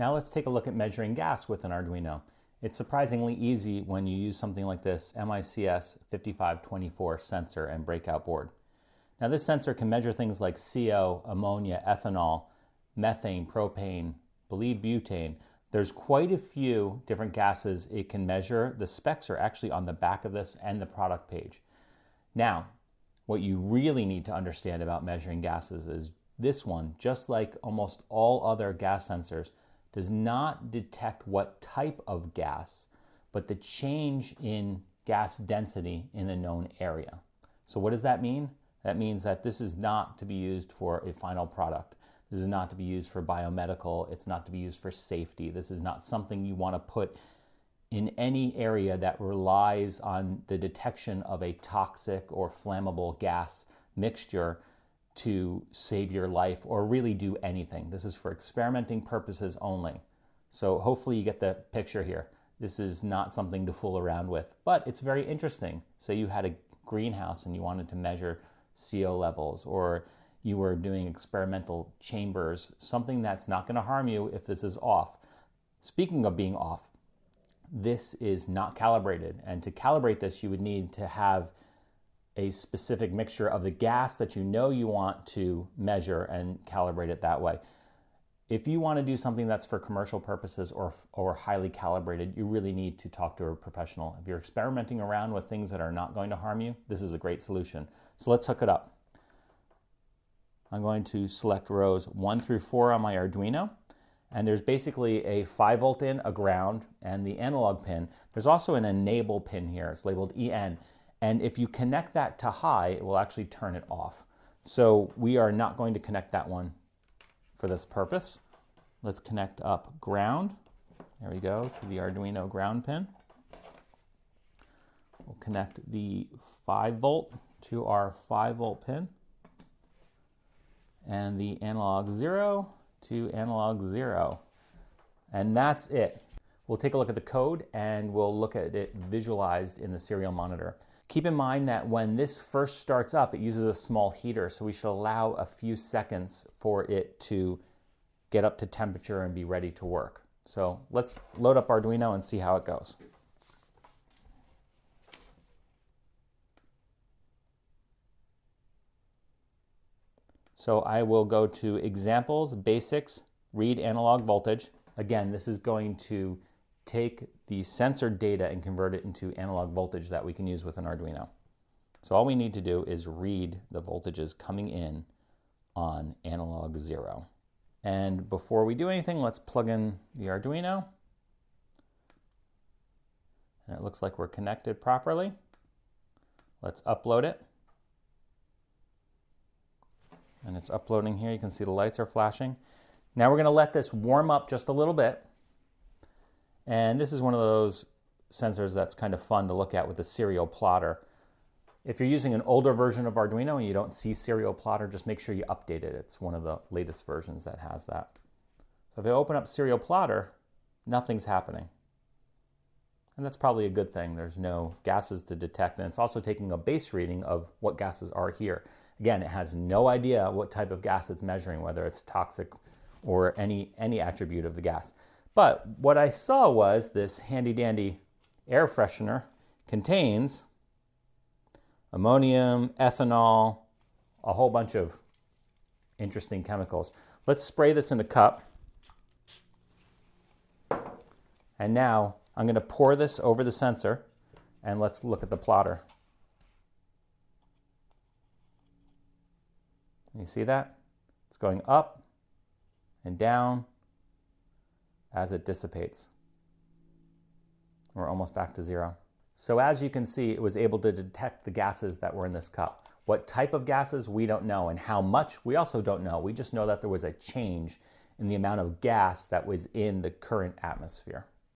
Now let's take a look at measuring gas with an Arduino. It's surprisingly easy when you use something like this MICS 5524 sensor and breakout board. Now this sensor can measure things like CO, ammonia, ethanol, methane, propane, bleed butane. There's quite a few different gases it can measure. The specs are actually on the back of this and the product page. Now, what you really need to understand about measuring gases is this one, just like almost all other gas sensors, does not detect what type of gas, but the change in gas density in a known area. So, what does that mean? That means that this is not to be used for a final product. This is not to be used for biomedical. It's not to be used for safety. This is not something you want to put in any area that relies on the detection of a toxic or flammable gas mixture to save your life or really do anything. This is for experimenting purposes only. So hopefully you get the picture here. This is not something to fool around with, but it's very interesting. Say you had a greenhouse and you wanted to measure CO levels or you were doing experimental chambers, something that's not going to harm you if this is off. Speaking of being off, this is not calibrated. And to calibrate this, you would need to have a specific mixture of the gas that you know you want to measure and calibrate it that way. If you want to do something that's for commercial purposes or, or highly calibrated, you really need to talk to a professional. If you're experimenting around with things that are not going to harm you, this is a great solution. So let's hook it up. I'm going to select rows 1 through 4 on my Arduino and there's basically a 5 volt in, a ground, and the analog pin. There's also an enable pin here. It's labeled EN. And if you connect that to high, it will actually turn it off. So we are not going to connect that one for this purpose. Let's connect up ground. There we go to the Arduino ground pin. We'll connect the 5 volt to our 5 volt pin and the analog 0 to analog 0. And that's it. We'll take a look at the code and we'll look at it visualized in the serial monitor. Keep in mind that when this first starts up, it uses a small heater, so we should allow a few seconds for it to get up to temperature and be ready to work. So let's load up Arduino and see how it goes. So I will go to examples, basics, read analog voltage. Again, this is going to take the sensor data and convert it into analog voltage that we can use with an Arduino. So all we need to do is read the voltages coming in on analog zero. And before we do anything, let's plug in the Arduino. And it looks like we're connected properly. Let's upload it and it's uploading here. You can see the lights are flashing. Now we're going to let this warm up just a little bit. And this is one of those sensors that's kind of fun to look at with the serial plotter. If you're using an older version of Arduino and you don't see serial plotter, just make sure you update it. It's one of the latest versions that has that. So if I open up serial plotter, nothing's happening. And that's probably a good thing. There's no gases to detect, and it's also taking a base reading of what gases are here. Again, it has no idea what type of gas it's measuring, whether it's toxic or any, any attribute of the gas. But what I saw was this handy dandy air freshener contains ammonium, ethanol, a whole bunch of interesting chemicals. Let's spray this in a cup. And now I'm going to pour this over the sensor and let's look at the plotter. You see that? It's going up and down as it dissipates. We're almost back to zero. So as you can see, it was able to detect the gases that were in this cup. What type of gases, we don't know, and how much, we also don't know. We just know that there was a change in the amount of gas that was in the current atmosphere.